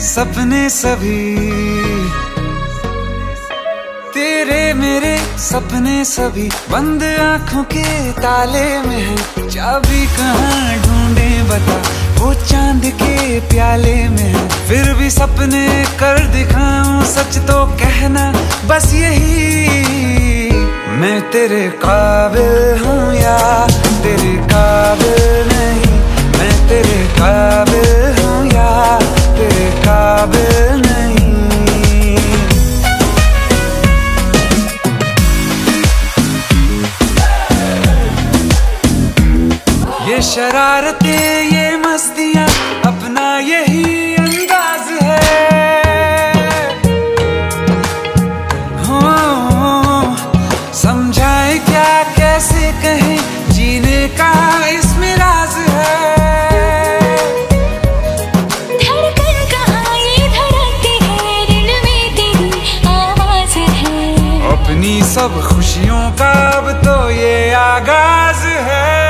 सपने सभी। तेरे मेरे सपने सभी। बंद आँखों के ताले में है। चाबी कहाँ ढूंढे बता। वो चाँद के प्याले में है। फिर भी सपने कर दिखाऊँ। सच तो कहना बस यही। मैं तेरे काबिल हूँ या तेरे काबिल ये शरारतें ये मस्तियाँ अपना यही अंदाज है। हो समझाए क्या कैसे कहें जीने का इसमें राज है। कहाँ ये धड़कती है दिल में तेरी आवाज़ है। अपनी सब खुशियों का अब तो ये आगाज़ है।